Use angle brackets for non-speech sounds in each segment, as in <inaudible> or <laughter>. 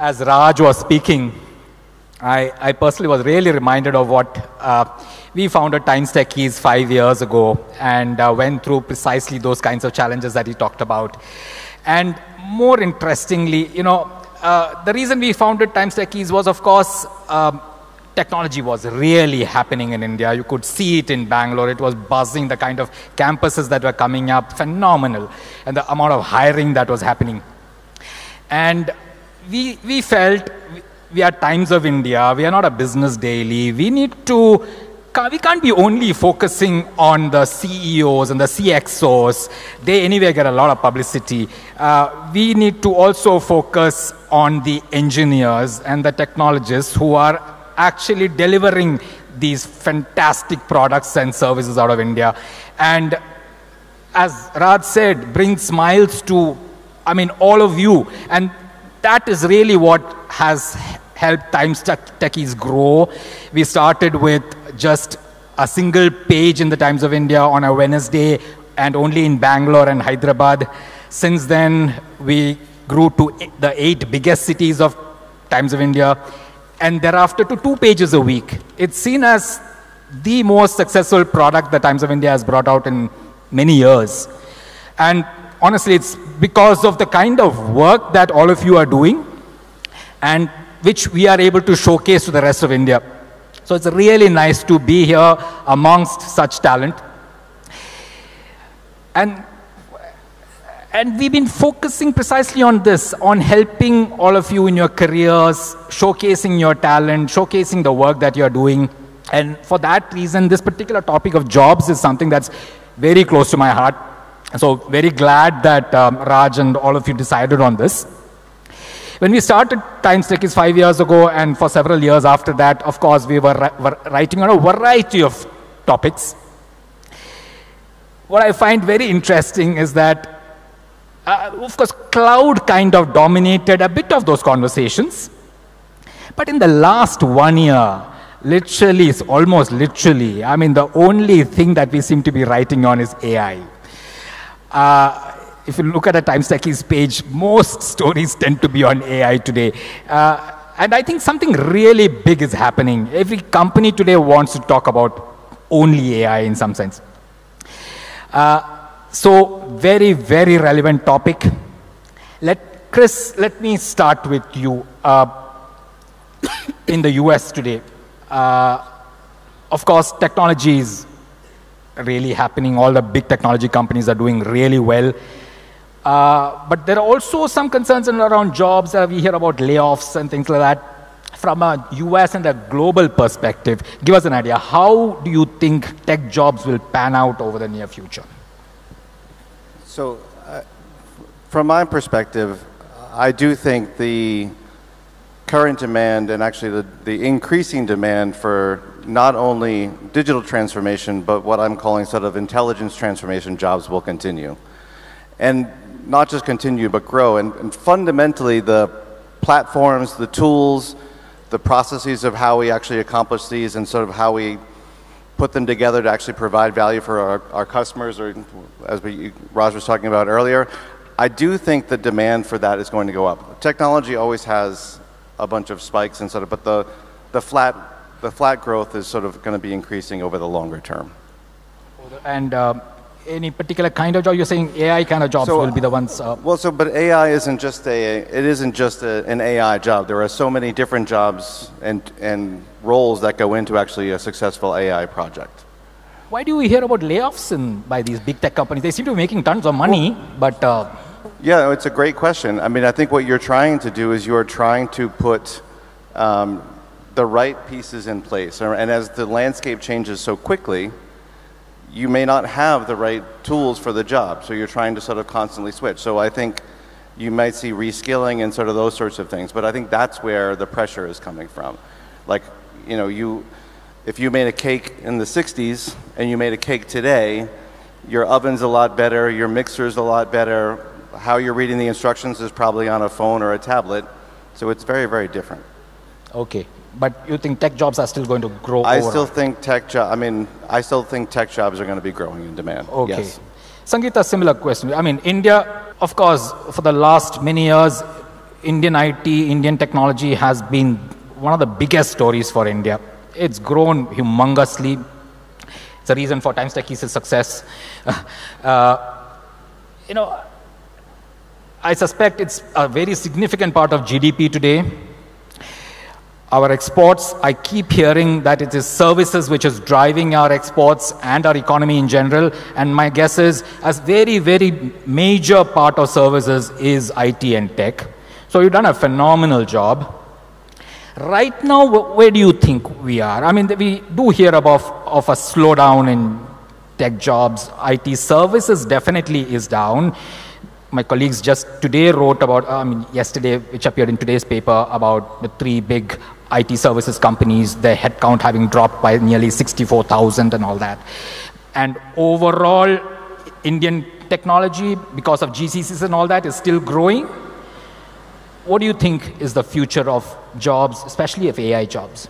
as Raj was speaking, I, I personally was really reminded of what uh, we founded Times Techies five years ago and uh, went through precisely those kinds of challenges that he talked about. And more interestingly, you know, uh, the reason we founded Times Techies was, of course, um, technology was really happening in India. You could see it in Bangalore. It was buzzing, the kind of campuses that were coming up, phenomenal, and the amount of hiring that was happening. And we, we felt we are Times of India, we are not a business daily, we need to we can't be only focusing on the CEOs and the CXOs. They anyway get a lot of publicity. Uh, we need to also focus on the engineers and the technologists who are actually delivering these fantastic products and services out of India. And as Raj said, bring smiles to, I mean, all of you. And that is really what has helped Times Techies grow. We started with just a single page in the Times of India on a Wednesday and only in Bangalore and Hyderabad. Since then, we grew to the eight biggest cities of Times of India and thereafter to two pages a week. It's seen as the most successful product the Times of India has brought out in many years. And honestly, it's because of the kind of work that all of you are doing and which we are able to showcase to the rest of India. So it's really nice to be here amongst such talent. And, and we've been focusing precisely on this, on helping all of you in your careers, showcasing your talent, showcasing the work that you're doing. And for that reason, this particular topic of jobs is something that's very close to my heart. So very glad that um, Raj and all of you decided on this. When we started Times Techies five years ago, and for several years after that, of course, we were, were writing on a variety of topics. What I find very interesting is that, uh, of course, cloud kind of dominated a bit of those conversations. But in the last one year, literally, almost literally, I mean, the only thing that we seem to be writing on is AI. Uh, if you look at a Times Techies page, most stories tend to be on AI today. Uh, and I think something really big is happening. Every company today wants to talk about only AI in some sense. Uh, so, very, very relevant topic. Let Chris, let me start with you. Uh, <coughs> in the US today, uh, of course, technology is really happening. All the big technology companies are doing really well. Uh, but there are also some concerns around jobs. Uh, we hear about layoffs and things like that. From a US and a global perspective, give us an idea. How do you think tech jobs will pan out over the near future? So, uh, from my perspective, I do think the current demand and actually the, the increasing demand for not only digital transformation, but what I'm calling sort of intelligence transformation jobs will continue. And not just continue, but grow. And, and fundamentally, the platforms, the tools, the processes of how we actually accomplish these and sort of how we put them together to actually provide value for our, our customers, or as we, Raj was talking about earlier, I do think the demand for that is going to go up. Technology always has a bunch of spikes and sort of, but the, the flat the flat growth is sort of going to be increasing over the longer term. And um, any particular kind of job? You're saying AI kind of jobs so, will be the ones. Uh, well, so but AI isn't just a it isn't just a, an AI job. There are so many different jobs and and roles that go into actually a successful AI project. Why do we hear about layoffs in, by these big tech companies? They seem to be making tons of money, well, but. Uh, yeah, it's a great question. I mean, I think what you're trying to do is you're trying to put um, the right pieces in place. And as the landscape changes so quickly, you may not have the right tools for the job. So you're trying to sort of constantly switch. So I think you might see reskilling and sort of those sorts of things. But I think that's where the pressure is coming from. Like, you know, you, if you made a cake in the 60s and you made a cake today, your oven's a lot better, your mixer's a lot better, how you're reading the instructions is probably on a phone or a tablet. So it's very, very different. Okay but you think tech jobs are still going to grow? I overall? still think tech job. I mean, I still think tech jobs are going to be growing in demand. Okay. Yes. Sangeeta, similar question. I mean, India, of course, for the last many years, Indian IT, Indian technology has been one of the biggest stories for India. It's grown humongously. It's a reason for Times Techies' success. <laughs> Uh, you know, I suspect it's a very significant part of GDP today. Our exports, I keep hearing that it is services which is driving our exports and our economy in general. And my guess is, a very, very major part of services is IT and tech. So you've done a phenomenal job. Right now, where do you think we are? I mean, we do hear about of a slowdown in tech jobs. IT services definitely is down. My colleagues just today wrote about, I mean, yesterday, which appeared in today's paper, about the three big IT services companies, their headcount having dropped by nearly 64,000 and all that. And overall, Indian technology, because of GCCs and all that, is still growing. What do you think is the future of jobs, especially of AI jobs?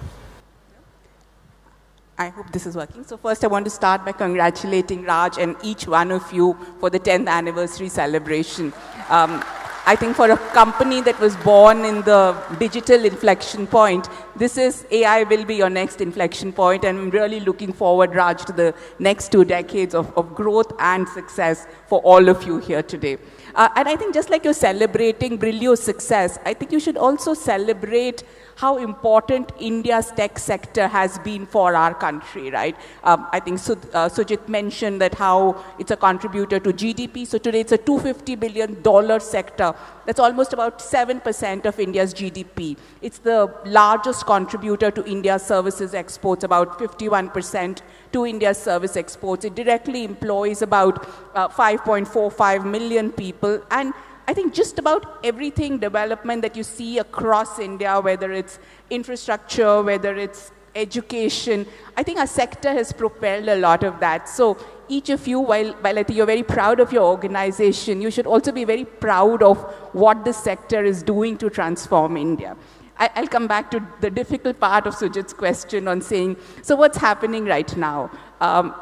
I hope this is working. So first I want to start by congratulating Raj and each one of you for the 10th anniversary celebration. Um, I think for a company that was born in the digital inflection point, this is AI will be your next inflection point, and I'm really looking forward, Raj, to the next two decades of, of growth and success for all of you here today. Uh, and I think just like you're celebrating Brillio's success, I think you should also celebrate how important India's tech sector has been for our country, right? Um, I think uh, Sujit mentioned that how it's a contributor to GDP. So today it's a $250 billion sector. That's almost about 7% of India's GDP. It's the largest contributor to India's services exports, about 51% to India's service exports. It directly employs about uh, 5.45 million people. And I think just about everything development that you see across India, whether it's infrastructure, whether it's education, I think our sector has propelled a lot of that. So each of you, while, while I think you're very proud of your organization, you should also be very proud of what this sector is doing to transform India. I, will come back to the difficult part of Sujit's question on saying, so what's happening right now? Um,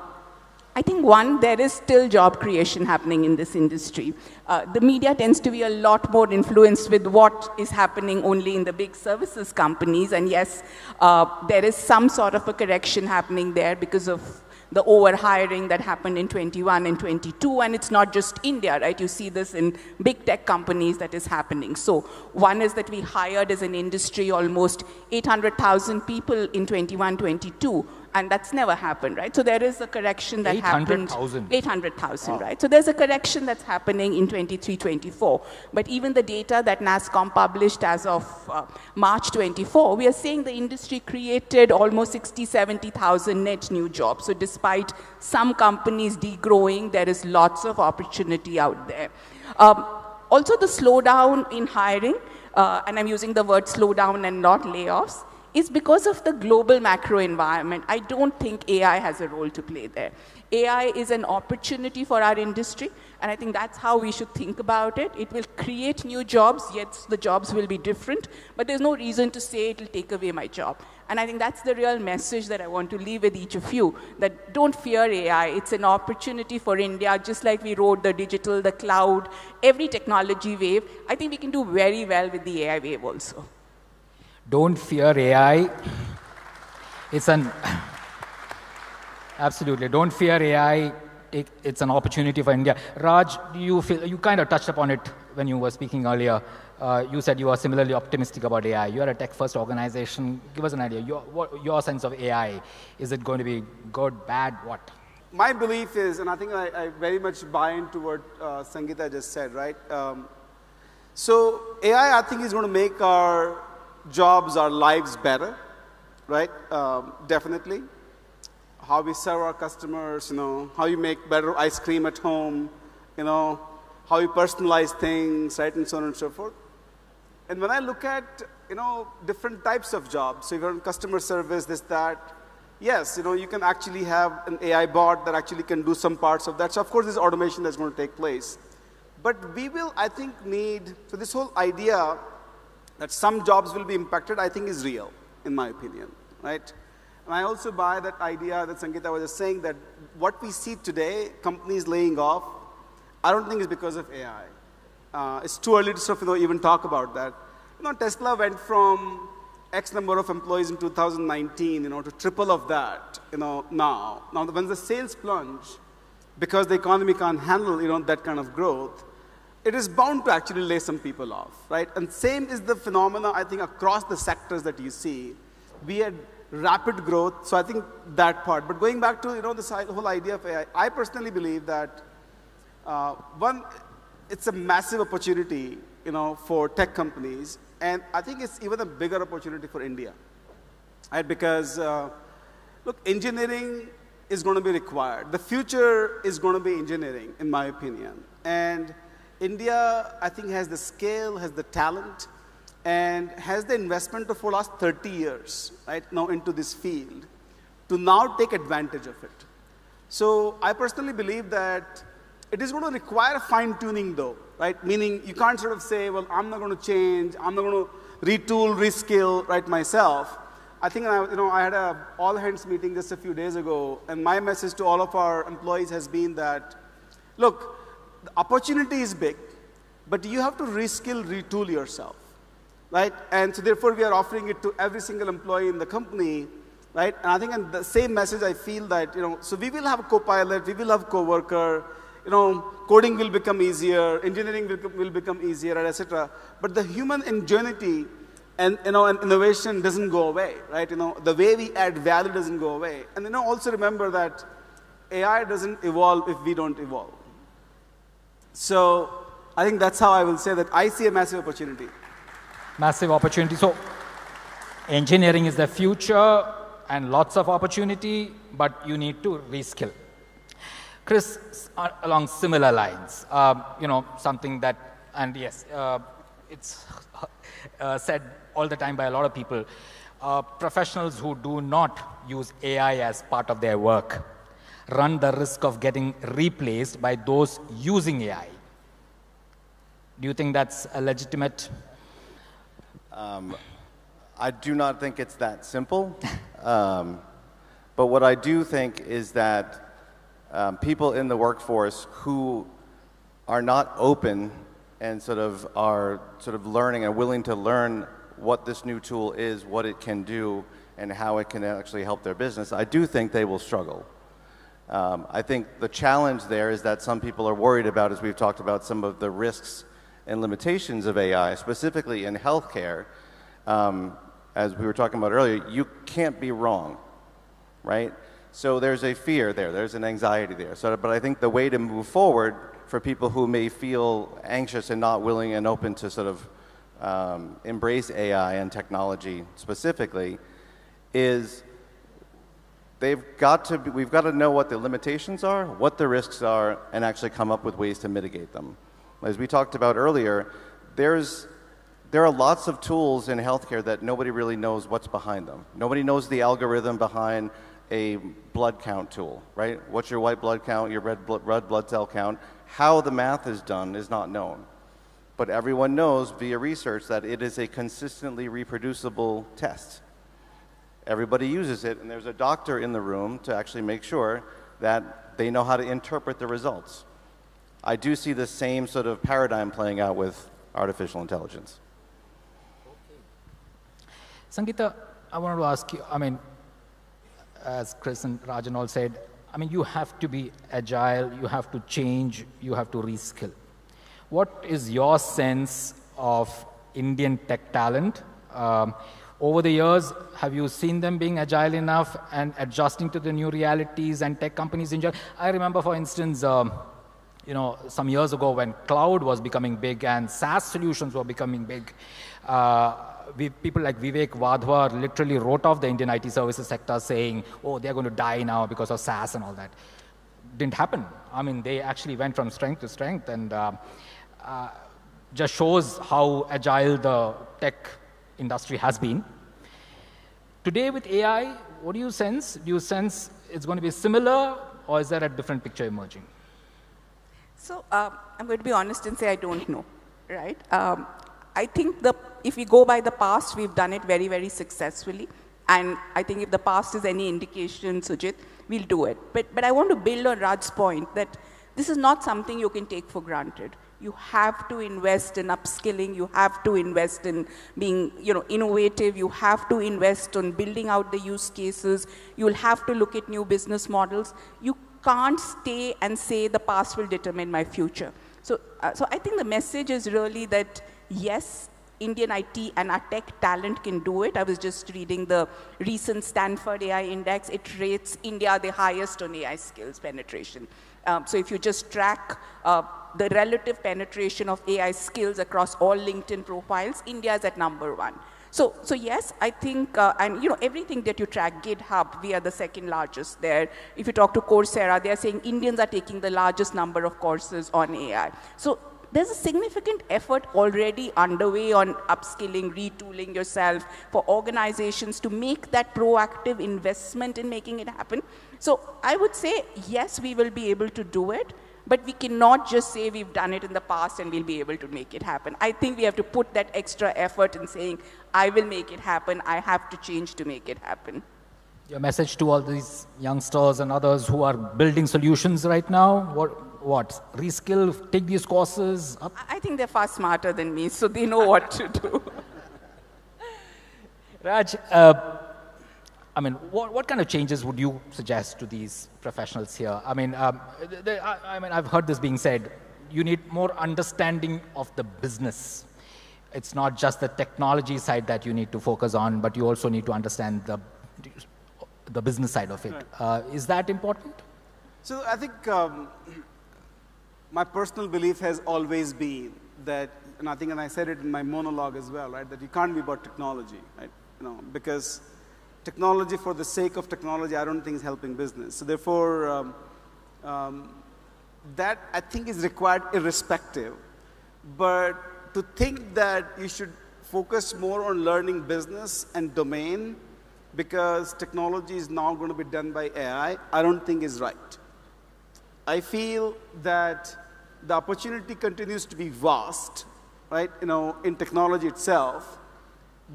I think one, there is still job creation happening in this industry. Uh, the media tends to be a lot more influenced with what is happening only in the big services companies. And yes, uh, there is some sort of a correction happening there because of the overhiring that happened in 21 and 22. And it's not just India, right? You see this in big tech companies that is happening. So one is that we hired as an industry almost 800,000 people in 21, 22 and that's never happened, right? So there is a correction that 800, happened. 800,000, wow. right? So there's a correction that's happening in 23, 24. But even the data that Nasscom published as of uh, March 24, we are saying the industry created almost 60, 70,000 net new jobs. So despite some companies degrowing, there is lots of opportunity out there. Um, also the slowdown in hiring, uh, and I'm using the word slowdown and not layoffs, is because of the global macro environment. I don't think AI has a role to play there. AI is an opportunity for our industry, and I think that's how we should think about it. It will create new jobs, yes, the jobs will be different, but there's no reason to say it will take away my job. And I think that's the real message that I want to leave with each of you, that don't fear AI. It's an opportunity for India, just like we rode the digital, the cloud, every technology wave. I think we can do very well with the AI wave also. Don't fear AI. It's an absolutely. Don't fear AI. It, it's an opportunity for India. Raj, you feel you kind of touched upon it when you were speaking earlier. Uh, you said you are similarly optimistic about AI. You are a tech-first organization. Give us an idea. Your, what, your sense of AI. Is it going to be good, bad, what? My belief is, and I think I, I very much buy into what uh, Sangeeta just said, right? Um, so AI, I think, is going to make our jobs, our lives better, right? Um, definitely. How we serve our customers, you know, how you make better ice cream at home, you know, how you personalize things, right, and so on and so forth. And when I look at, you know, different types of jobs, so if you're in customer service, this, that, yes, you know, you can actually have an AI bot that actually can do some parts of that. So of course, there's automation that's going to take place. But we will, I think, need, so this whole idea that some jobs will be impacted, I think is real, in my opinion, right? And I also buy that idea that Sangeeta was just saying that what we see today, companies laying off, I don't think is because of AI. Uh, it's too early to sort of, you know, even talk about that. You know, Tesla went from X number of employees in 2019, you know, to triple of that, you know, now. Now, when the sales plunge, because the economy can't handle, you know, that kind of growth, it is bound to actually lay some people off, right? And same is the phenomena, I think, across the sectors that you see. We had rapid growth, so I think that part. But going back to, you know, this whole idea of AI, I personally believe that, uh, one, it's a massive opportunity, you know, for tech companies, and I think it's even a bigger opportunity for India, right? Because, uh, look, engineering is going to be required. The future is going to be engineering, in my opinion. And India, I think, has the scale, has the talent, and has the investment for the last 30 years, right, now into this field, to now take advantage of it. So I personally believe that it is going to require fine tuning, though, right? Meaning you can't sort of say, well, I'm not going to change, I'm not going to retool, reskill, right, myself. I think uh, you know, I had a all hands meeting just a few days ago, and my message to all of our employees has been that, look, the opportunity is big, but you have to reskill, retool yourself, right? And so therefore we are offering it to every single employee in the company, right? And I think in the same message, I feel that, you know, so we will have a co-pilot, we will have co-worker, you know, coding will become easier, engineering will, will become easier, etc. But the human ingenuity and you know, and innovation doesn't go away, right? You know, the way we add value doesn't go away. And you know, also remember that AI doesn't evolve if we don't evolve. So I think that's how I will say that I see a massive opportunity. Massive opportunity. So engineering is the future and lots of opportunity, but you need to reskill. Chris, uh, along similar lines, um, you know, something that, and yes, uh, it's <laughs> uh, said all the time by a lot of people. Uh, professionals who do not use AI as part of their work run the risk of getting replaced by those using AI. Do you think that's a legitimate? Um, I do not think it's that simple. um, but what I do think is that um, people in the workforce who are not open and sort of are sort of learning and willing to learn what this new tool is, what it can do, and how it can actually help their business, I do think they will struggle. Um, I think the challenge there is that some people are worried about, as we've talked about, some of the risks and limitations of AI, specifically in healthcare. Um, as we were talking about earlier, you can't be wrong, right? So there's a fear there, there's an anxiety there. So, but I think the way to move forward for people who may feel anxious and not willing and open to sort of um, embrace AI and technology specifically is they've got to be, we've got to know what the limitations are, what the risks are, and actually come up with ways to mitigate them. As we talked about earlier, there's there are lots of tools in healthcare that nobody really knows what's behind them. Nobody knows the algorithm behind a blood count tool, right? What's your white blood count, your red blood, red blood cell count? How the math is done is not known. But everyone knows via research that it is a consistently reproducible test. Everybody uses it, and there's a doctor in the room to actually make sure that they know how to interpret the results. I do see the same sort of paradigm playing out with artificial intelligence. Sangeeta, I wanted to ask you, I mean, as Chris and Rajan all said, I mean, you have to be agile, you have to change, you have to reskill. What is your sense of Indian tech talent? Um, over the years, have you seen them being agile enough and adjusting to the new realities and tech companies in general? I remember, for instance, um, you know, some years ago when cloud was becoming big and SaaS solutions were becoming big, uh, we, people like Vivek Wadhwa literally wrote off the Indian IT services sector saying, oh, they're going to die now because of SaaS and all that. Didn't happen. I mean, they actually went from strength to strength and uh, uh, just shows how agile the tech industry has been. Today with AI, what do you sense? Do you sense it's going to be similar or is there a different picture emerging? So uh, I'm going to be honest and say I don't know, right? Um, I think the, if we go by the past, we've done it very, very successfully. And I think if the past is any indication, Sujit, we'll do it. But, but I want to build on Raj's point that this is not something you can take for granted. You have to invest in upskilling. You have to invest in being, you know, innovative. You have to invest on building out the use cases. You'll have to look at new business models. You can't stay and say the past will determine my future. So, uh, so I think the message is really that yes, Indian IT and our tech talent can do it. I was just reading the recent Stanford AI Index. It rates India the highest on AI skills penetration. Um, so if you just track uh, the relative penetration of AI skills across all LinkedIn profiles, India is at number one. So, so yes, I think, uh, and you know, everything that you track, GitHub, we are the second largest there. If you talk to Coursera, they are saying Indians are taking the largest number of courses on AI. So there's a significant effort already underway on upskilling, retooling yourself for organizations to make that proactive investment in making it happen. So I would say, yes, we will be able to do it, but we cannot just say we've done it in the past and we'll be able to make it happen. I think we have to put that extra effort in saying, I will make it happen, I have to change to make it happen. Your message to all these youngsters and others who are building solutions right now, what, what? Reskill, take these courses? Up? I think they're far smarter than me, so they know what to do. <laughs> Raj, uh, I mean, what, what kind of changes would you suggest to these professionals here? I mean, um, they, I, I mean, I've heard this being said. You need more understanding of the business. It's not just the technology side that you need to focus on, but you also need to understand the, the business side of it. Right. Uh, is that important? So I think um, my personal belief has always been that, and I think, and I said it in my monologue as well, right, that you can't be about technology, right? You know, because technology for the sake of technology, I don't think is helping business. So therefore, um, um, that I think is required irrespective. But to think that you should focus more on learning business and domain because technology is now going to be done by AI, I don't think is right. I feel that the opportunity continues to be vast, right, you know, in technology itself.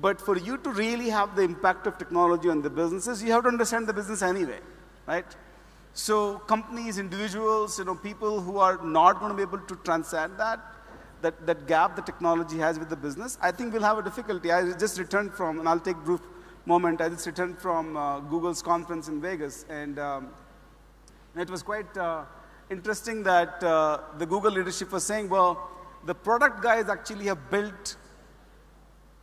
But for you to really have the impact of technology on the businesses, you have to understand the business anyway, right? So companies, individuals, you know, people who are not going to be able to transcend that, that, that gap the technology has with the business, I think we'll have a difficulty. I just returned from, and I'll take brief moment, I just returned from uh, Google's conference in Vegas, and um, it was quite uh, interesting that uh, the Google leadership was saying, well, the product guys actually have built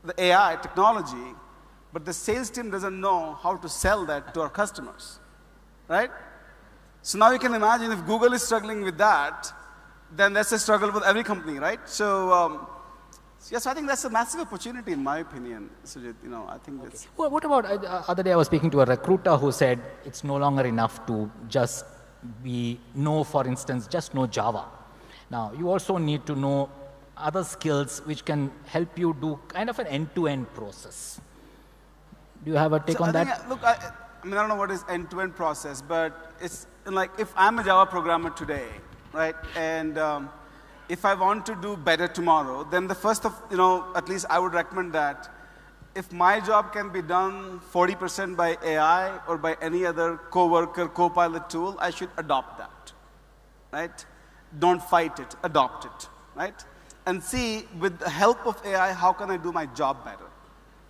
the AI technology, but the sales team doesn't know how to sell that to our customers, right? So now you can imagine if Google is struggling with that, then that's a struggle with every company, right? So, um, yes, I think that's a massive opportunity in my opinion, Sujit. You know, I think okay. that's. Well, what about uh, other day I was speaking to a recruiter who said it's no longer enough to just we know, for instance, just know Java. Now, you also need to know other skills which can help you do kind of an end-to-end -end process. Do you have a take so on that? Think, look, I, I, mean, I don't know what is end-to-end -end process, but it's like if I'm a Java programmer today, right, and um, if I want to do better tomorrow, then the first of, you know, at least I would recommend that if my job can be done 40% by AI or by any other coworker, co-pilot tool, I should adopt that, right? Don't fight it, adopt it, right? And see, with the help of AI, how can I do my job better?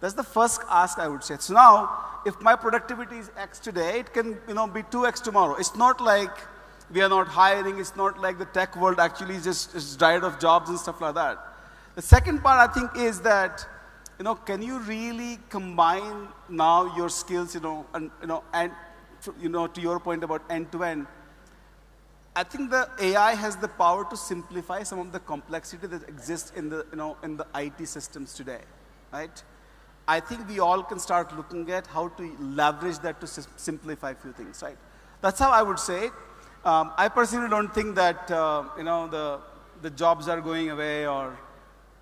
That's the first ask I would say. So now, if my productivity is X today, it can you know, be 2X tomorrow. It's not like we are not hiring. It's not like the tech world actually just is dried of jobs and stuff like that. The second part, I think, is that you know, can you really combine now your skills, you know, and, you know, and, you know, to your point about end-to-end, I think the AI has the power to simplify some of the complexity that exists in the, you know, in the IT systems today, right? I think we all can start looking at how to leverage that to simplify a few things, right? That's how I would say it. Um, I personally don't think that, uh, you know, the, the jobs are going away or,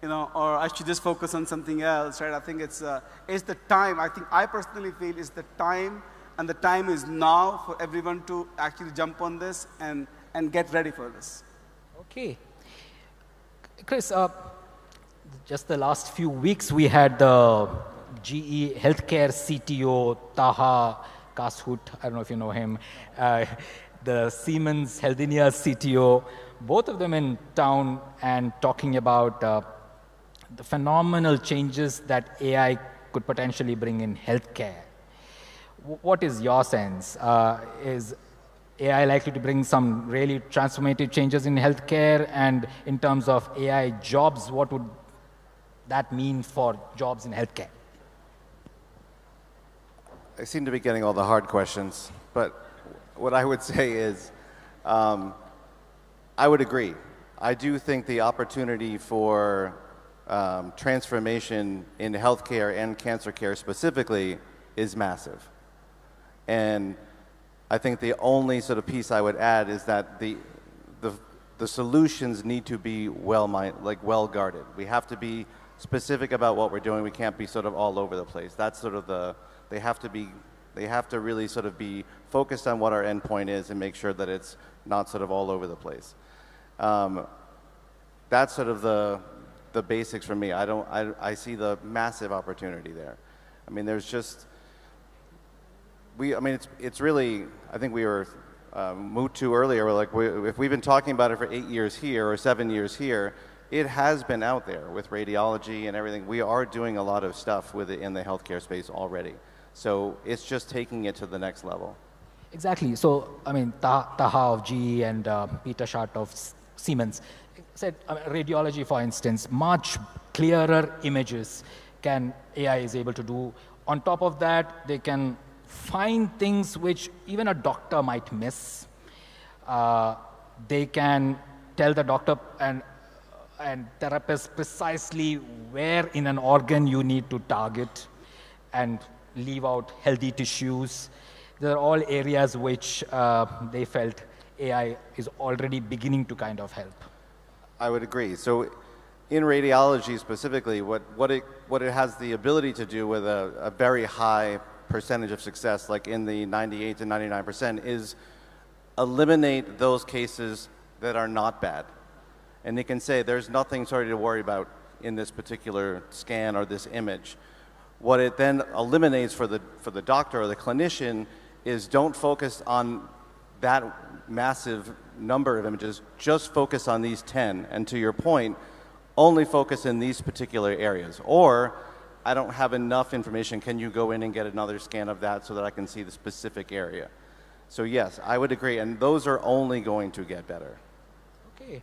you know, or I should just focus on something else, right? I think it's, uh, it's the time. I think I personally feel it's the time, and the time is now for everyone to actually jump on this and, and get ready for this. Okay. Chris, uh, just the last few weeks we had the GE healthcare CTO, Taha Kass-Hout, I don't know if you know him. Uh, the Siemens Healthineers CTO, both of them in town and talking about uh, the phenomenal changes that AI could potentially bring in healthcare. What is your sense? Uh, is AI likely to bring some really transformative changes in healthcare? And in terms of AI jobs, what would that mean for jobs in healthcare? I seem to be getting all the hard questions, but what I would <laughs> say is um, I would agree. I do think the opportunity for um, transformation in healthcare and cancer care specifically is massive. And I think the only sort of piece I would add is that the, the, the solutions need to be well, like well guarded. We have to be specific about what we're doing. We can't be sort of all over the place. That's sort of the, they have to be, they have to really sort of be focused on what our endpoint is and make sure that it's not sort of all over the place. Um, that's sort of the, the basics for me. I don't, I, I see the massive opportunity there. I mean, there's just, we, I mean, it's, it's really, I think we were um, moved to earlier, we're like, we, if we've been talking about it for eight years here or seven years here, it has been out there with radiology and everything. We are doing a lot of stuff with it in the healthcare space already. So it's just taking it to the next level. Exactly. So, I mean, Taha of GE and uh, Peter Schardt of Siemens said uh, radiology, for instance, much clearer images can AI is able to do. On top of that, they can find things which even a doctor might miss. Uh, they can tell the doctor and and therapist precisely where in an organ you need to target and leave out healthy tissues. They're all areas which uh, they felt AI is already beginning to kind of help. I would agree. So in radiology specifically, what, what, it, what it has the ability to do with a, a very high percentage of success, like in the 98 to 99%, is eliminate those cases that are not bad and they can say there's nothing sorry to worry about in this particular scan or this image. What it then eliminates for the, for the doctor or the clinician is don't focus on that massive number of images, just focus on these 10. And to your point, only focus in these particular areas. Or, I don't have enough information, can you go in and get another scan of that so that I can see the specific area? So, yes, I would agree. And those are only going to get better. Okay.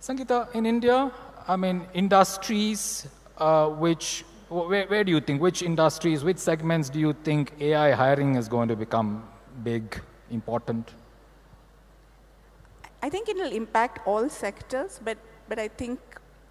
Sangeeta, in India, I mean, industries uh, which, where, where, do you think, which industries, which segments do you think AI hiring is going to become big, important? I think it will impact all sectors, but, but I think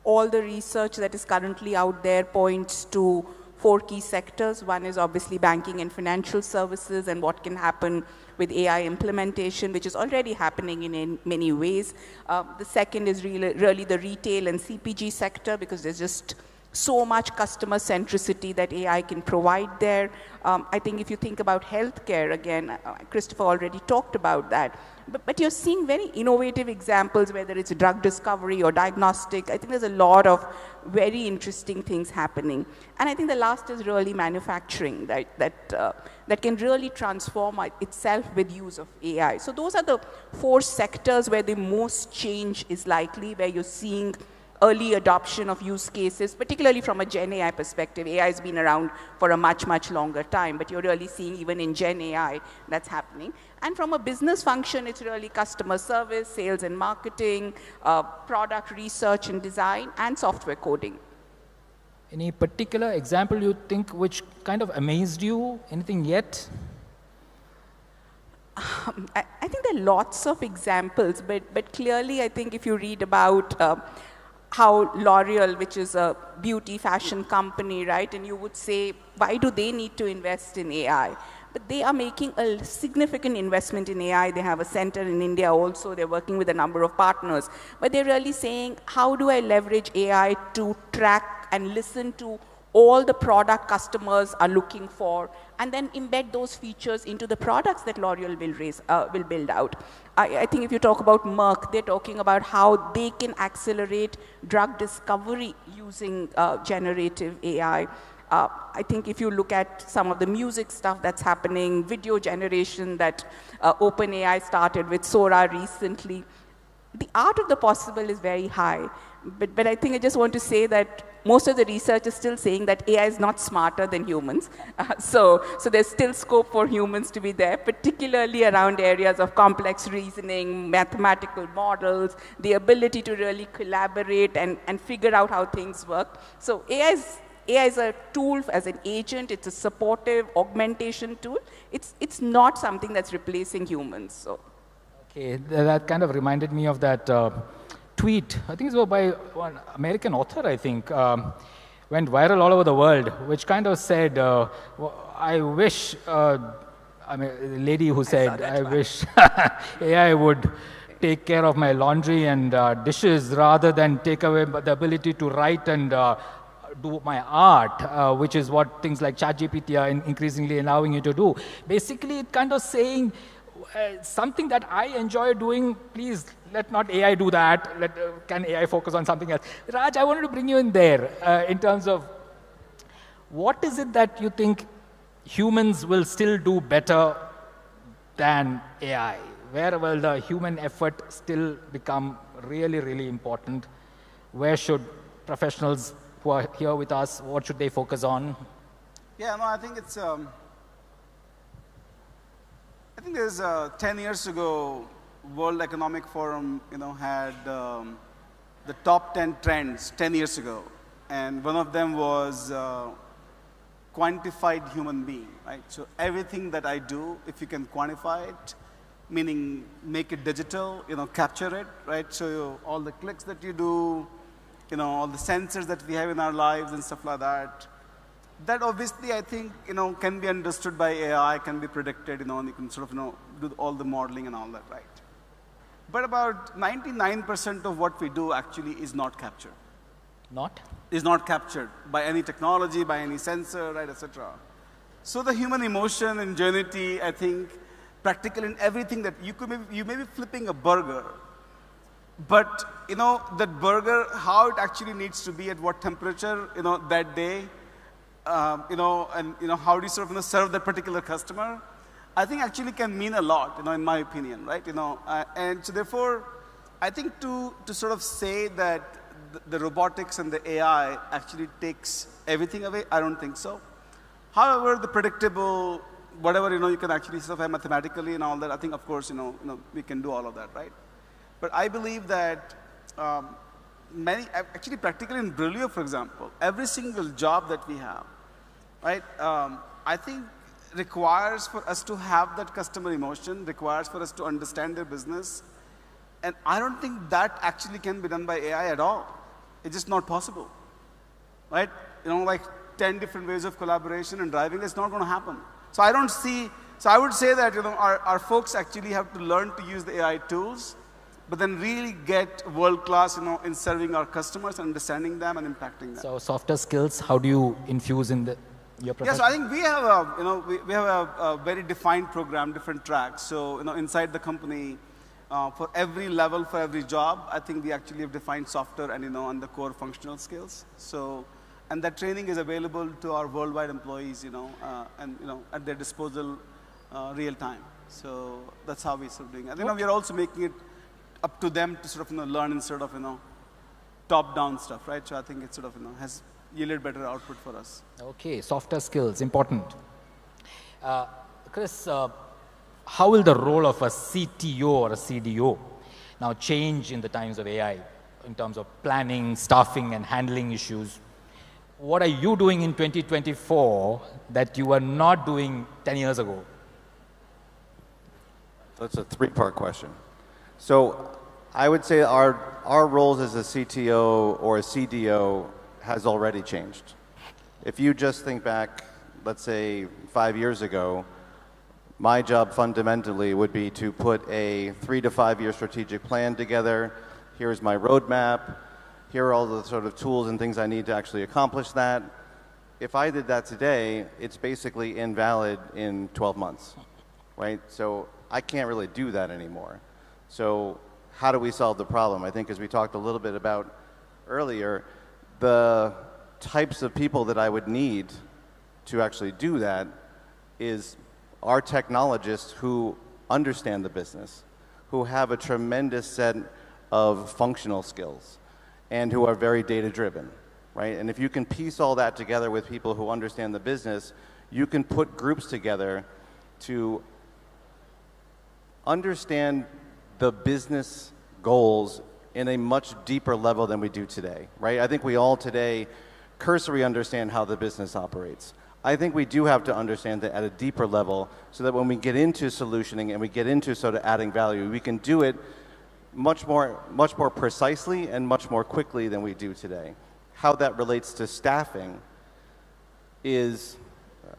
all the research that is currently out there points to four key sectors. One is obviously banking and financial services and what can happen with AI implementation, which is already happening in, in many ways. Uh, the second is really, really the retail and CPG sector because there's just so much customer centricity that AI can provide there. Um, I think if you think about healthcare, again, uh, Christopher already talked about that. But, but, you're seeing very innovative examples, whether it's drug discovery or diagnostic. I think there's a lot of very interesting things happening. And I think the last is really manufacturing, right, that, uh, that can really transform itself with use of AI. So those are the four sectors where the most change is likely, where you're seeing early adoption of use cases, particularly from a Gen AI perspective. AI has been around for a much, much longer time, but you're really seeing even in Gen AI that's happening. And from a business function, it's really customer service, sales and marketing, uh, product research and design, and software coding. Any particular example you think which kind of amazed you? Anything yet? Um, I, I, think there are lots of examples, but, but clearly I think if you read about uh, how L'Oreal, which is a beauty fashion company, right, and you would say, why do they need to invest in AI? But they are making a significant investment in AI. They have a center in India also. They're working with a number of partners. But they're really saying, how do I leverage AI to track and listen to all the product customers are looking for, and then embed those features into the products that L'Oreal will, raise, uh, will build out. I, I, think if you talk about Merck, they're talking about how they can accelerate drug discovery using uh, generative AI. Uh, I think if you look at some of the music stuff that's happening, video generation that uh, OpenAI started with Sora recently, the art of the possible is very high. But, but I think I just want to say that most of the research is still saying that AI is not smarter than humans. <laughs> Uh, so, so there's still scope for humans to be there, particularly around areas of complex reasoning, mathematical models, the ability to really collaborate and, and figure out how things work. So AI is, AI is a tool as an agent, it's a supportive augmentation tool. It's, it's not something that's replacing humans. So. Okay, that kind of reminded me of that uh, tweet, I think it was by one American author, I think, um, went viral all over the world, which kind of said, uh, I wish, uh, I mean, a lady who said, I, <laughs> I wish AI would take care of my laundry and uh, dishes rather than take away the ability to write and uh, do my art, uh, which is what things like ChatGPT are increasingly allowing you to do. Basically, it kind of saying, uh, something that I enjoy doing, please let not AI do that. Let, uh, can AI focus on something else? Raj, I wanted to bring you in there uh, in terms of what is it that you think humans will still do better than AI? Where will the human effort still become really, really important? Where should professionals who are here with us, what should they focus on? Yeah, no, I think it's. Um I think there's uh, 10 years ago, World Economic Forum, you know, had um, the top 10 trends 10 years ago. And one of them was uh, quantified human being, right? So everything that I do, if you can quantify it, meaning make it digital, you know, capture it, right? So all the clicks that you do, you know, all the sensors that we have in our lives and stuff like that, that obviously I think, you know, can be understood by AI, can be predicted, you know, and you can sort of, you know, do all the modeling and all that, right? But about 99% of what we do actually is not captured. Not? Is not captured by any technology, by any sensor, right, etc. So the human emotion, ingenuity, I think, practical in everything that you could, maybe, you may be flipping a burger, but, you know, that burger, how it actually needs to be at what temperature, you know, that day, um, you know, and you know, how do you sort of you know, serve that particular customer, I think actually can mean a lot, you know, in my opinion, right? You know, uh, and so therefore, I think to to sort of say that the, the, robotics and the AI actually takes everything away, I don't think so. However, the predictable, whatever you know, you can actually sort of mathematically and all that. I think, of course, you know, you know, we can do all of that, right? But I believe that. Um, many, actually practically in Brillio, for example, every single job that we have, right, um, I think requires for us to have that customer emotion, requires for us to understand their business. And I don't think that actually can be done by AI at all. It's just not possible, right? You know, like 10 different ways of collaboration and driving, it's not going to happen. So I don't see, so I would say that, you know, our, our folks actually have to learn to use the AI tools but then really get world class, you know, in serving our customers, understanding them, and impacting them. So softer skills, how do you infuse in the your profession? Yes, yeah, so I think we have a, you know, we, we have a, a, very defined program, different tracks. So, you know, inside the company, uh, for every level, for every job, I think we actually have defined software and, you know, on the core functional skills. So, and that training is available to our worldwide employees, you know, uh, and, you know, at their disposal uh, real time. So that's how we're sort of doing. And, you know, we are also making it up to them to sort of you know, learn instead of you know, top-down stuff, right? So I think it sort of you know, has yielded better output for us. Okay, softer skills, important. Uh, Chris, uh, how will the role of a CTO or a CDO now change in the times of AI in terms of planning, staffing, and handling issues? What are you doing in 2024 that you were not doing 10 years ago? That's a three-part question. So I would say our, our roles as a CTO or a CDO has already changed. If you just think back, let's say five years ago, my job fundamentally would be to put a three to five year strategic plan together. Here's my roadmap. Here are all the sort of tools and things I need to actually accomplish that. If I did that today, it's basically invalid in 12 months, right? So I can't really do that anymore. So how do we solve the problem? I think as we talked a little bit about earlier, the types of people that I would need to actually do that is our technologists who understand the business, who have a tremendous set of functional skills, and who are very data driven, right? And if you can piece all that together with people who understand the business, you can put groups together to understand the business goals in a much deeper level than we do today, right? I think we all today cursory understand how the business operates. I think we do have to understand that at a deeper level so that when we get into solutioning and we get into sort of adding value, we can do it much more, much more precisely and much more quickly than we do today. How that relates to staffing is,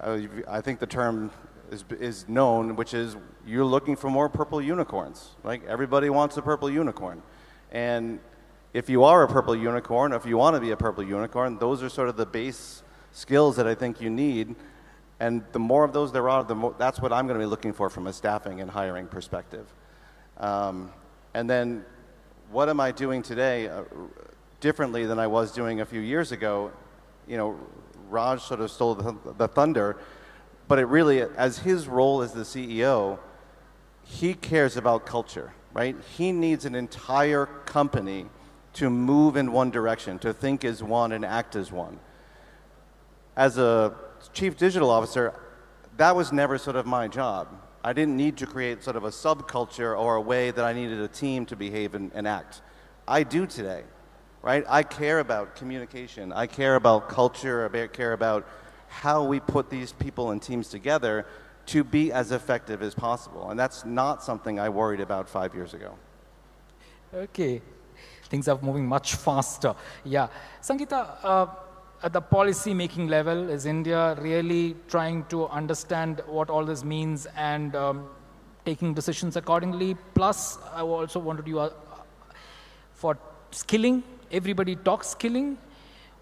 uh, I think the term is, is known, which is you're looking for more purple unicorns. Like everybody wants a purple unicorn. And if you are a purple unicorn, if you want to be a purple unicorn, those are sort of the base skills that I think you need. And the more of those there are, the more, that's what I'm going to be looking for from a staffing and hiring perspective. Um, and then what am I doing today uh, differently than I was doing a few years ago? You know, Raj sort of stole the, the thunder, but it really, as his role as the CEO, he cares about culture, right? He needs an entire company to move in one direction, to think as one and act as one. As a chief digital officer, that was never sort of my job. I didn't need to create sort of a subculture or a way that I needed a team to behave and, and act. I do today, right? I care about communication. I care about culture. I care about how we put these people and teams together to be as effective as possible. And that's not something I worried about five years ago. Okay. Things are moving much <laughs> faster. Yeah. Sangeeta, uh, at the policy making level, is India really trying to understand what all this means and um, taking decisions accordingly? Plus, I also wanted you uh, for skilling, everybody talks skilling.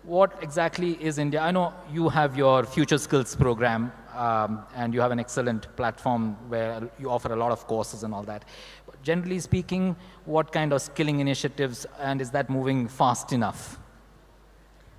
What exactly is India? I know you have your Future Skills program um, and you have an excellent platform where you offer a lot of courses and all that. But generally speaking, what kind of skilling initiatives and is that moving fast enough?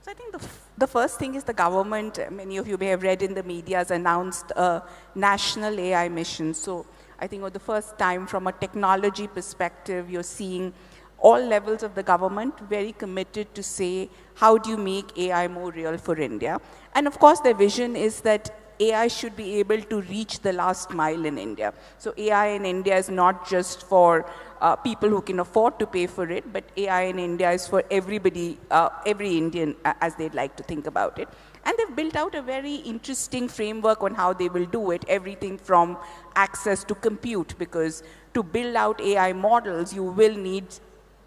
So I think the, the first thing is the government, many of you may have read in the media, has announced a national AI mission. So I think for the first time from a technology perspective, you're seeing all levels of the government very committed to say, how do you make AI more real for India? And of course, their vision is that AI should be able to reach the last mile in India. So AI in India is not just for uh, people who can afford to pay for it, but AI in India is for everybody, uh, every Indian, uh, as they'd like to think about it. And they've built out a very interesting framework on how they will do it, everything from access to compute, because to build out AI models, you will need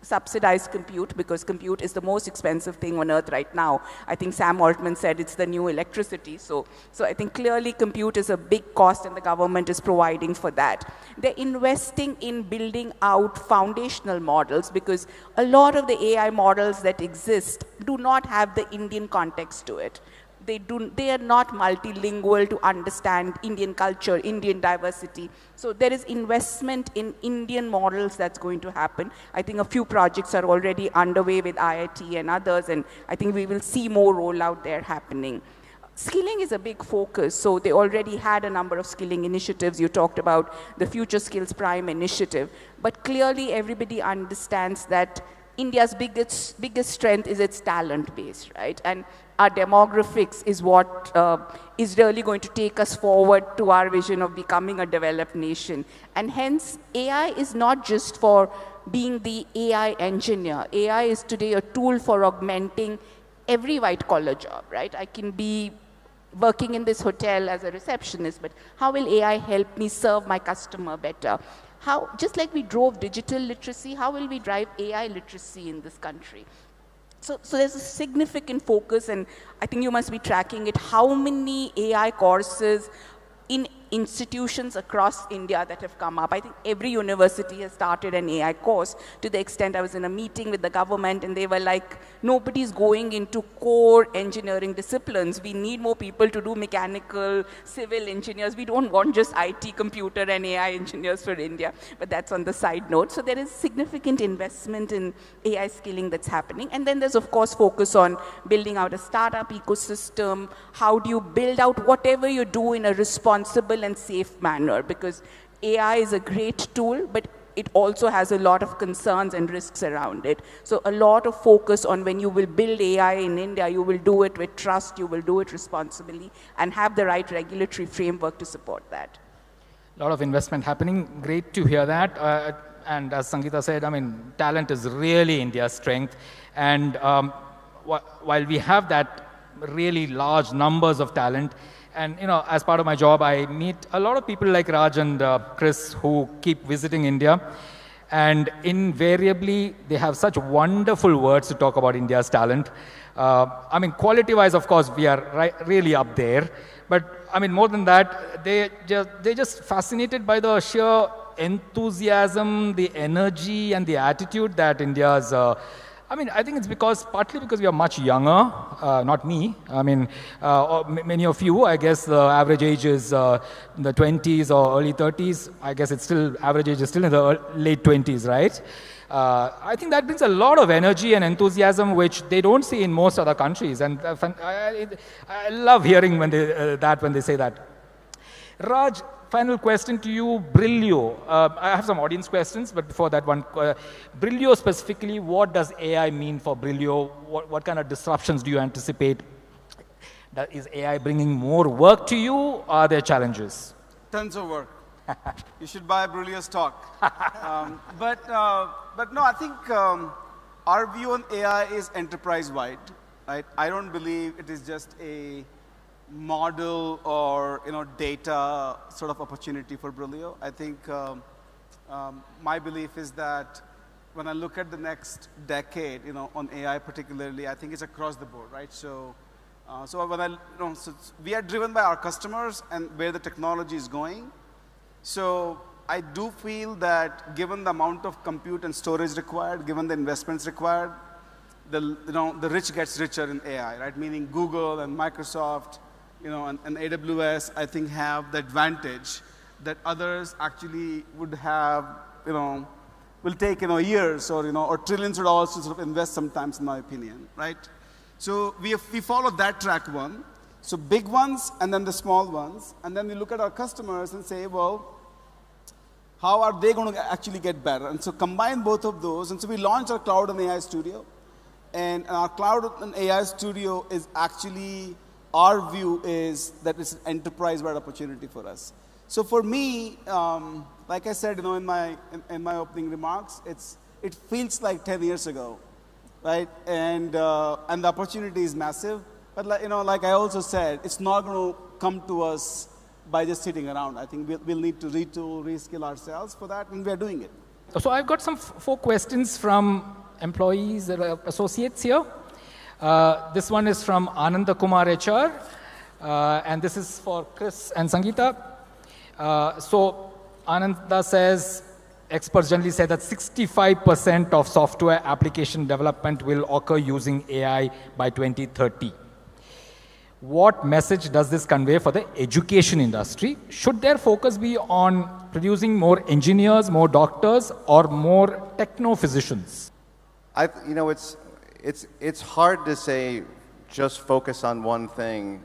subsidized compute because compute is the most expensive thing on earth right now. I think Sam Altman said it's the new electricity. So, so I think clearly compute is a big cost and the government is providing for that. They're investing in building out foundational models because a lot of the AI models that exist do not have the Indian context to it they do they are not multilingual to understand Indian culture, Indian diversity. So there is investment in Indian models that's going to happen. I think a few projects are already underway with IIT and others, and I think we will see more rollout there happening. Skilling is a big focus, so they already had a number of skilling initiatives. You talked about the Future Skills Prime initiative, but clearly everybody understands that India's biggest, biggest strength is its talent base, right? And our demographics is what uh, is really going to take us forward to our vision of becoming a developed nation. And hence, AI is not just for being the AI engineer. AI is today a tool for augmenting every white collar job, right? I can be working in this hotel as a receptionist, but how will AI help me serve my customer better? How, just like we drove digital literacy, how will we drive AI literacy in this country? So, so there's a significant focus, and I think you must be tracking it. How many AI courses in institutions across India that have come up. I think every university has started an AI course to the extent I was in a meeting with the government and they were like, nobody's going into core engineering disciplines. We need more people to do mechanical, civil engineers. We don't want just IT, computer, and AI engineers for India. But that's on the side note. So there is significant investment in AI skilling that's happening. And then there's, of course, focus on building out a startup ecosystem. How do you build out whatever you do in a responsible and safe manner? Because AI is a great tool, but it also has a lot of concerns and risks around it. So a lot of focus on when you will build AI in India, you will do it with trust, you will do it responsibly, and have the right regulatory framework to support that. A lot of investment happening. Great to hear that. Uh, and as Sangeeta said, I mean, talent is really India's strength. And um, wh while we have that really large numbers of talent, and you know, as part of my job, I meet a lot of people like Raj and uh, Chris who keep visiting India. And invariably, they have such wonderful words to talk about India's talent. Uh, I mean, quality-wise, of course, we are right, really up there. But I mean, more than that, they just, they're just fascinated by the sheer enthusiasm, the energy, and the attitude that India's uh, I mean, I think it's because partly because we are much younger. Uh, not me. I mean, uh, many of you. I guess the average age is uh, in the 20s or early 30s. I guess it's still average age is still in the late 20s, right? Uh, I think that brings a lot of energy and enthusiasm, which they don't see in most other countries. And uh, I, I, love hearing when they, uh, that when they say that. Raj, final question to you, Brillio. Uh, I have some audience questions, but before that one, uh, Brillio specifically, what does AI mean for Brillio? What, what kind of disruptions do you anticipate? Is AI bringing more work to you? Are there challenges? Tons of work. <laughs> you should buy Brillio's stock. <laughs> um, but, uh, but no, I think um, our view on AI is enterprise-wide. Right? I don't believe it is just a model or you know data sort of opportunity for Brillio. I think um, um, my belief is that when I look at the next decade, you know, on AI particularly, I think it's across the board, right? So, uh, so when I, you know, so we are driven by our customers and where the technology is going. So I do feel that given the amount of compute and storage required, given the investments required, the, you know, the rich gets richer in AI, right? Meaning Google and Microsoft you know, and, AWS, I think, have the advantage that others actually would have, you know, will take, you know, years or, you know, or trillions of dollars to sort of invest sometimes, in my opinion, right? So we, we follow that track one. So big ones and then the small ones. And then we look at our customers and say, well, how are they going to actually get better? And so combine both of those. And so we launched our Cloud and AI Studio. And our Cloud and AI Studio is actually our view is that it's an enterprise-wide opportunity for us. So for me, um, like I said, you know, in my in, in, my opening remarks, it's it feels like 10 years ago, right? And uh, and the opportunity is massive. But like, you know, like I also said, it's not going to come to us by just sitting around. I think we'll, we'll need to retool, reskill ourselves for that, and we're doing it. So I've got some four questions from employees, uh, associates here. Uh, this one is from Ananda Kumar HR, uh, and this is for Chris and Sangeeta. Uh, so Ananda says, experts generally say that 65% of software application development will occur using AI by 2030. What message does this convey for the education industry? Should their focus be on producing more engineers, more doctors, or more techno-physicians? I, you know, it's it's, it's hard to say just focus on one thing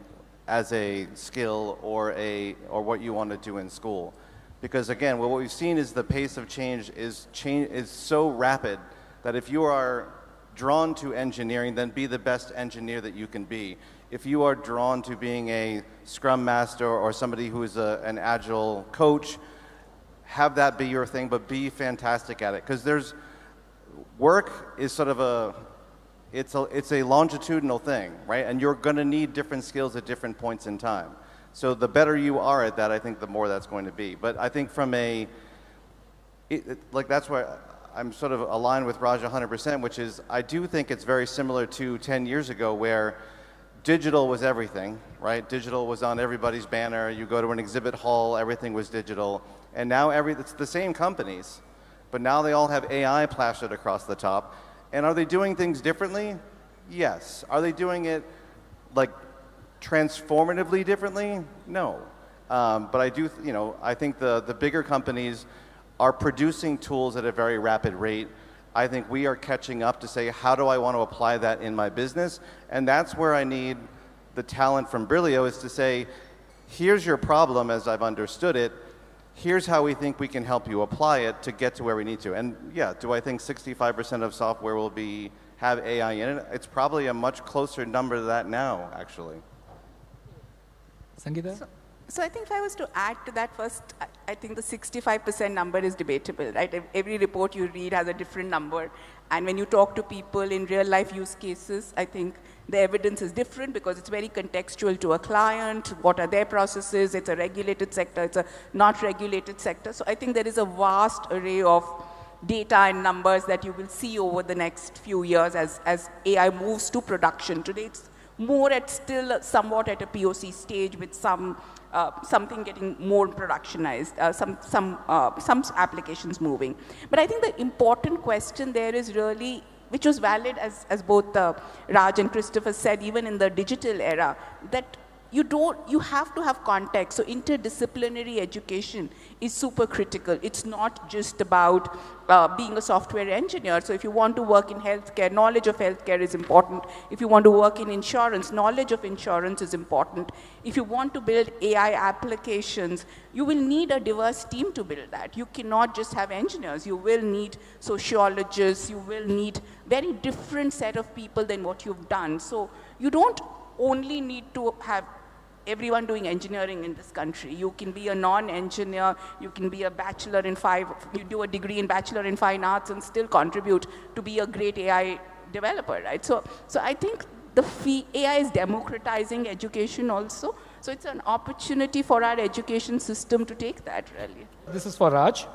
as a skill or, a, or what you want to do in school. Because again, what we've seen is the pace of change is, change is so rapid that if you are drawn to engineering, then be the best engineer that you can be. If you are drawn to being a scrum master or somebody who is a, an agile coach, have that be your thing, but be fantastic at it. Because there's, work is sort of a, it's a, it's a longitudinal thing, right? And you're going to need different skills at different points in time. So the better you are at that, I think the more that's going to be. But I think from a, it, it, like that's why I'm sort of aligned with Raj 100%, which is I do think it's very similar to 10 years ago where digital was everything, right? Digital was on everybody's banner. You go to an exhibit hall, everything was digital. And now every, it's the same companies, but now they all have AI plastered across the top. And are they doing things differently? Yes. Are they doing it like transformatively differently? No. Um, but I do, you know, I think the, the bigger companies are producing tools at a very rapid rate. I think we are catching up to say, how do I want to apply that in my business? And that's where I need the talent from Brillio is to say, here's your problem as I've understood it. Here's how we think we can help you apply it to get to where we need to. And yeah, do I think 65% of software will be have AI in it? It's probably a much closer number to that now, actually. Sangeeta? So, so I think if I was to add to that first, I, I think the 65% number is debatable, right? Every report you read has a different number. And when you talk to people in real life use cases, I think the evidence is different because it's very contextual to a client. What are their processes? It's a regulated sector, it's a not regulated sector. So I think there is a vast array of data and numbers that you will see over the next few years as, as AI moves to production. Today it's more at still somewhat at a POC stage with some uh, something getting more productionized, uh, some, some, uh, some applications moving. But I think the important question there is really, which was valid as, as both uh, Raj and Christopher said, even in the digital era, that you don't you have to have context. So interdisciplinary education is super critical. It's not just about uh, being a software engineer. So if you want to work in healthcare knowledge of healthcare is important. If you want to work in insurance knowledge of insurance is important. If you want to build ai applications you will need a diverse team to build that. You cannot just have engineers. You will need sociologists. You will need very different set of people than what you've done. So you don't only need to have everyone doing engineering in this country. You can be a non-engineer, you can be a bachelor in five, you do a degree in bachelor in fine arts and still contribute to be a great AI developer, right? So, so I think the fee, AI is democratizing education also. So it's an opportunity for our education system to take that really. This is for Raj.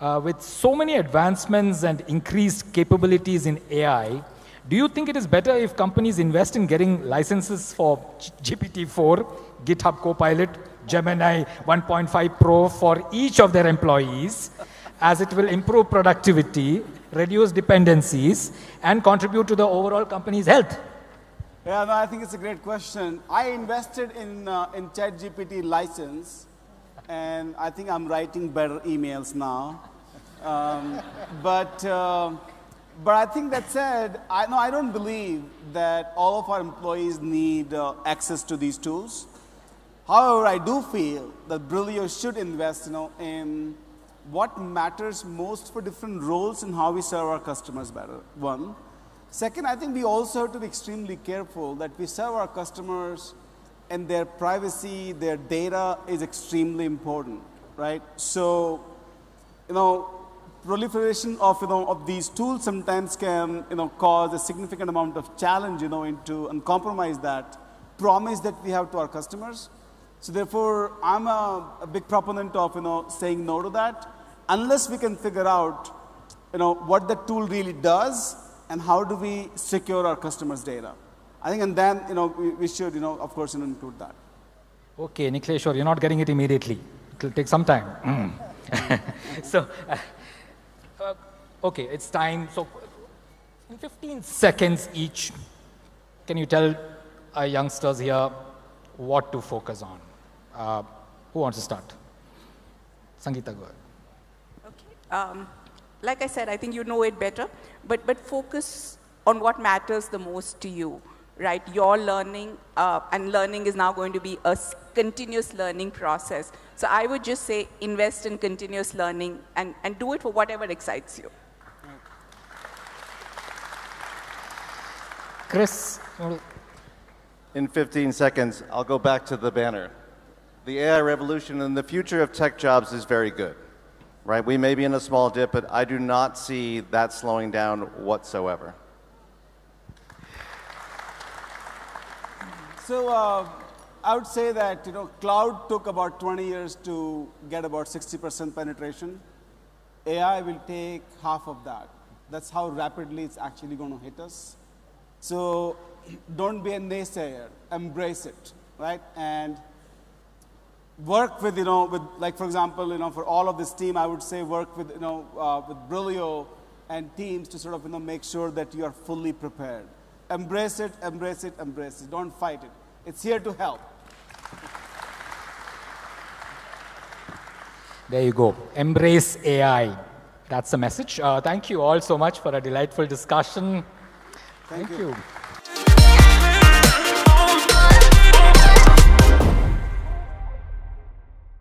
Uh, with so many advancements and increased capabilities in AI, do you think it is better if companies invest in getting licenses for GPT-4, GitHub Copilot, Gemini 1.5 Pro for each of their employees, as it will improve productivity, reduce dependencies, and contribute to the overall company's health? Yeah, no, I think it's a great question. I invested in, uh, in ChatGPT license, and I think I'm writing better emails now. Um, but uh, but I think that said, I, no, I don't believe that all of our employees need uh, access to these tools. However, I do feel that Brillio should invest you know, in what matters most for different roles and how we serve our customers better, one. Second, I think we also have to be extremely careful that we serve our customers and their privacy, their data is extremely important, right? So, you know, proliferation of, you know, of these tools sometimes can you know, cause a significant amount of challenge you know, into, and compromise that promise that we have to our customers. So therefore, I'm a, a big proponent of you know, saying no to that unless we can figure out you know, what the tool really does and how do we secure our customers' data. I think and then you know, we, we should you know, of course you know, include that. Okay, Nikleshwar, you're not getting it immediately. It will take some time. Mm. <laughs> so, uh, uh, okay, it's time. So, in 15 seconds each, can you tell our youngsters here what to focus on? Uh, who wants to start? Sangeeta, go ahead. Okay. Um, like I said, I think you know it better, but, but focus on what matters the most to you, right? Your learning, uh, and learning is now going to be a continuous learning process. So I would just say invest in continuous learning and, and do it for whatever excites you. Chris? In 15 seconds, I'll go back to the banner. The AI revolution and the future of tech jobs is very good, right? We may be in a small dip, but I do not see that slowing down whatsoever. So, uh, I would say that you know, cloud took about 20 years to get about 60% penetration. AI will take half of that. That's how rapidly it's actually going to hit us. So <clears throat> don't be a naysayer. Embrace it, right? And work with, you know, with, like, for example, you know, for all of this team, I would say work with, you know, uh, with Brillio and teams to sort of, you know, make sure that you are fully prepared. Embrace it, embrace it, embrace it. Don't fight it. It's here to help. There you go. Embrace AI. That's the message. Uh, thank you all so much for a delightful discussion. Thank, Thank you. you.